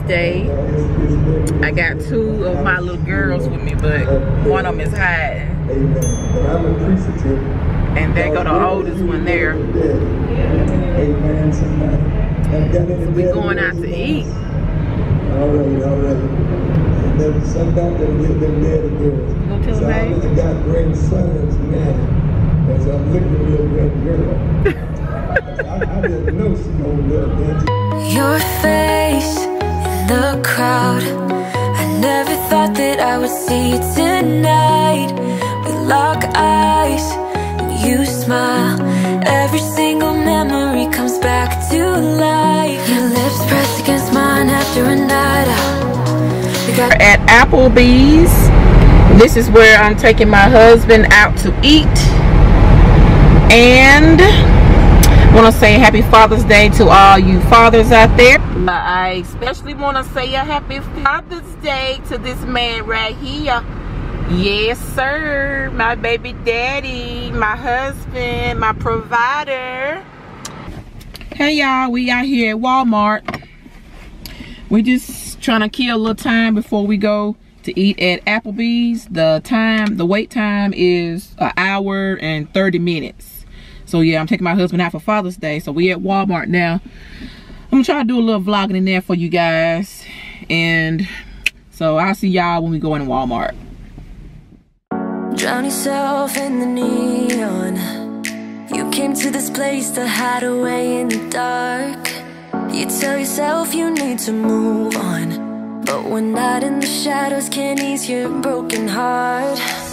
for Day. I got two of my little girls with me, but one of them is hiding. And they go the oldest one there. So we going out to eat. All right, all right. And then sometimes they get them daddy girls. You gonna tell so them, I got grandsons now. At Applebee's. This is where I'm taking my husband out to eat. And I want to say happy Father's Day to all you fathers out there. But I especially want to say a happy Father's Day to this man right here. Yes, sir. My baby daddy, my husband, my provider. Hey, y'all. We out here at Walmart. We just trying to kill a little time before we go to eat at Applebee's. The time, the wait time is an hour and 30 minutes. So yeah, I'm taking my husband out for Father's Day. So we at Walmart now. I'm gonna try to do a little vlogging in there for you guys. And so I'll see y'all when we go in Walmart. Drown yourself in the neon. You came to this place to hide away in the dark. You tell yourself you need to move on. But when not in the shadows can ease your broken heart.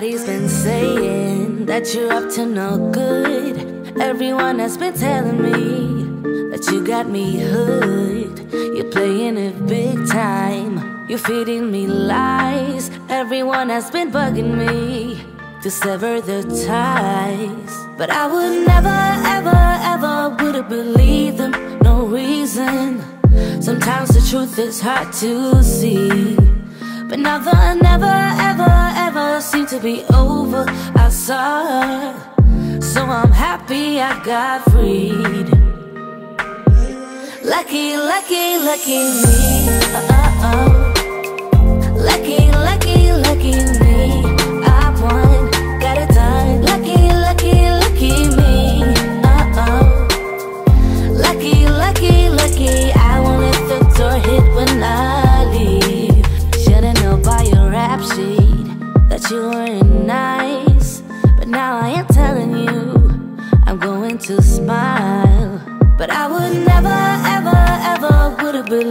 Everybody's been saying that you're up to no good. Everyone has been telling me that you got me hood. You're playing it big time. You're feeding me lies. Everyone has been bugging me to sever the ties. But I would never, ever, ever would have believed them. No reason. Sometimes the truth is hard to see. But the never, ever, ever be over. I saw so I'm happy I got freed. Lucky, lucky, lucky me. Uh-oh. Lucky, lucky, lucky me.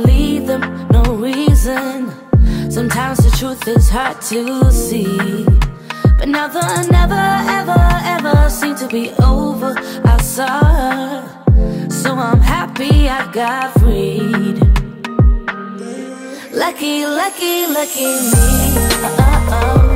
Believed them. No reason. Sometimes the truth is hard to see. But never, never, ever, ever seemed to be over. I saw her, so I'm happy I got freed. Lucky, lucky, lucky me. Uh-oh.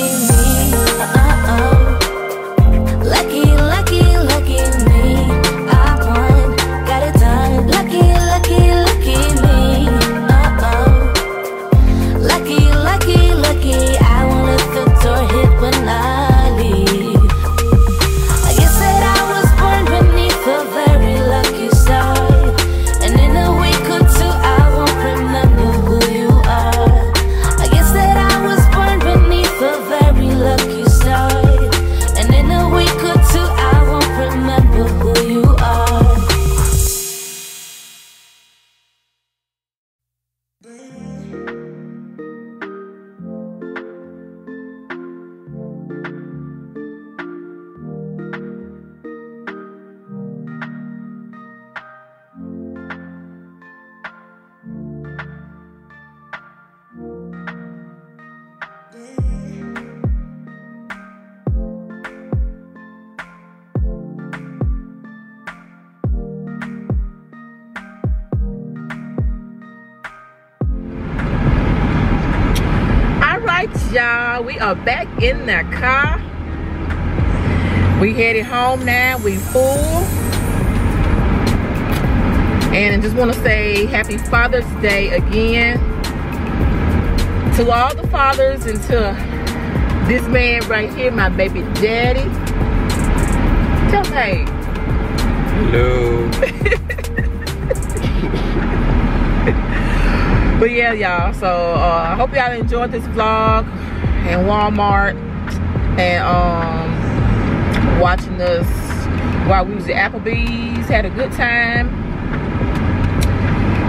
Lucky, y'all. We are back in the car. We headed home now. We full. And I just want to say happy Father's Day again. To all the fathers and to this man right here, my baby daddy. Tell me, Hello. But yeah, y'all. So uh, I hope y'all enjoyed this vlog in Walmart and um, watching us while we was at Applebee's. Had a good time.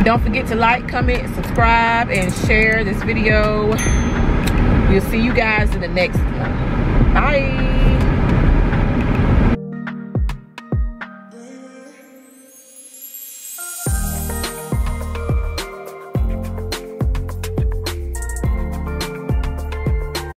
Don't forget to like, comment, subscribe, and share this video. We'll see you guys in the next one. Bye.